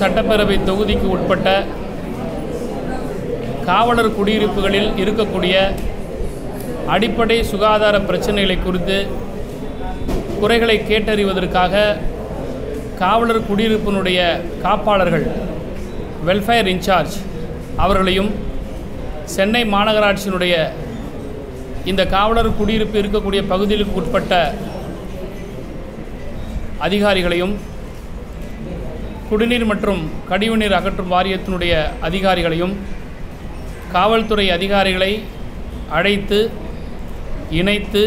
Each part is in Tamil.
சட்டப்பேரவை தொகுதிக்கு உட்பட்ட காவலர் குடியிருப்புகளில் இருக்கக்கூடிய அடிப்படை சுகாதார பிரச்சனைகளை குறித்து குறைகளை கேட்டறிவதற்காக காவலர் குடியிருப்பினுடைய காப்பாளர்கள் வெல்ஃபேர் இன்சார்ஜ் அவர்களையும் சென்னை மாநகராட்சியினுடைய இந்த காவலர் குடியிருப்பு இருக்கக்கூடிய பகுதிகளுக்கு உட்பட்ட அதிகாரிகளையும் குடிநீர் மற்றும் கழிவுநீர் அகற்றும் வாரியத்தினுடைய அதிகாரிகளையும் காவல்துறை அதிகாரிகளை அழைத்து இணைத்து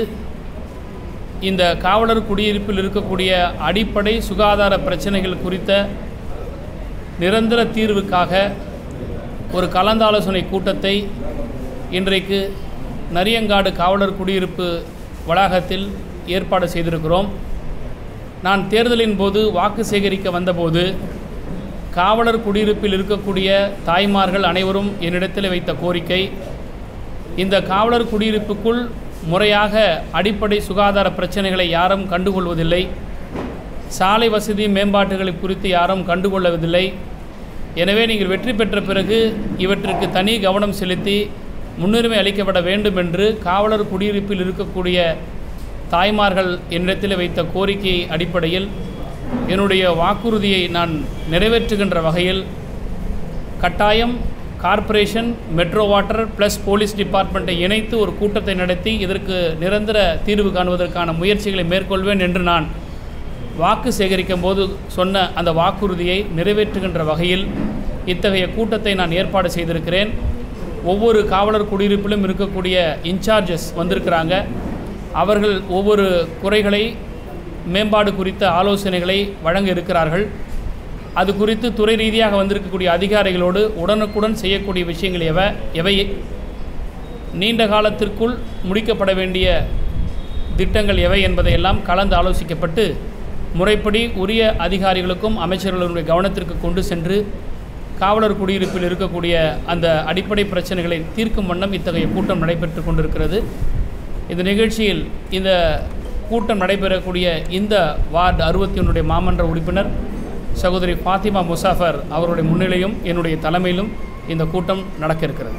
இந்த காவலர் குடியிருப்பில் இருக்கக்கூடிய அடிப்படை சுகாதார பிரச்சனைகள் குறித்த நிரந்தர தீர்வுக்காக ஒரு கலந்தாலோசனை கூட்டத்தை இன்றைக்கு நரியங்காடு காவலர் குடியிருப்பு வளாகத்தில் ஏற்பாடு செய்திருக்கிறோம். நான் தேர்தலின் போது வாக்கு சேகரிக்க வந்தபோது காவலர் குடியிருப்பில் இருக்கக்கூடிய தாய்மார்கள் அனைவரும் என்னிடத்தில் வைத்த கோரிக்கை இந்த காவலர் குடியிருப்புக்குள் முறையாக அடிப்படை சுகாதார பிரச்சனைகளை யாரும் கண்டுகொள்வதில்லை. சாலை வசதி மேம்பாட்டுகளை குறித்து யாரும் கண்டுகொள்ளவதில்லை எனவே நீங்கள் வெற்றி பெற்ற பிறகு இவற்றிற்கு தனி கவனம் செலுத்தி முன்னுரிமை அளிக்கப்பட வேண்டும் என்று காவலர் குடியிருப்பில் இருக்கக்கூடிய தாய்மார்கள் என்னிடத்தில் வைத்த கோரிக்கை அடிப்படையில் என்னுடைய வாக்குறுதியை நான் நிறைவேற்றுகின்ற வகையில் கட்டாயம் corporation metro water plus police டிபார்ட்மெண்ட்டை இணைத்து ஒரு கூட்டத்தை நடத்தி இதற்கு நிரந்தர தீர்வு காணுவதற்கான முயற்சிகளை மேற்கொள்வேன் என்று நான் வாக்கு சேகரிக்கும் போது சொன்ன அந்த வாக்குறுதியை நிறைவேற்றுகின்ற வகையில் இத்தகைய கூட்டத்தை நான் ஏற்பாடு செய்திருக்கிறேன். ஒவ்வொரு காவலர் குடியிருப்பிலும் இருக்கக்கூடிய இன்சார்ஜஸ் வந்திருக்கிறாங்க. அவர்கள் ஒவ்வொரு குறைகளை மேம்பாடு குறித்த ஆலோசனைகளை வழங்க இருக்கிறார்கள். அது குறித்து துறை ரீதியாக வந்திருக்கக்கூடிய அதிகாரிகளோடு உடனுக்குடன் செய்யக்கூடிய விஷயங்கள் எவை? எவை? நீண்ட காலத்திற்குள் முடிக்கப்பட வேண்டிய திட்டங்கள் எவை என்பதையெல்லாம் கலந்து ஆலோசிக்கப்பட்டு முறைப்படி உரிய அதிகாரிகளுக்கும் அமைச்சர்களுடைய கவனத்திற்கு கொண்டு சென்று காவலர் குடியிருப்பில் இருக்கக்கூடிய அந்த அடிப்படை பிரச்சனைகளை தீர்க்கும் வண்ணம் இத்தகைய கூட்டம் நடைபெற்று கொண்டிருக்கிறது. இந்த நிகழ்ச்சியில் இந்த கூட்டம் நடைபெறக்கூடிய இந்த வார்டு அறுபத்தி ஒன்றுடைய மாமன்ற உறுப்பினர் சகோதரி ஃபாத்திமா முசாஃபர் அவருடைய முன்னிலையும் என்னுடைய தலைமையிலும் இந்த கூட்டம் நடக்க இருக்கிறது.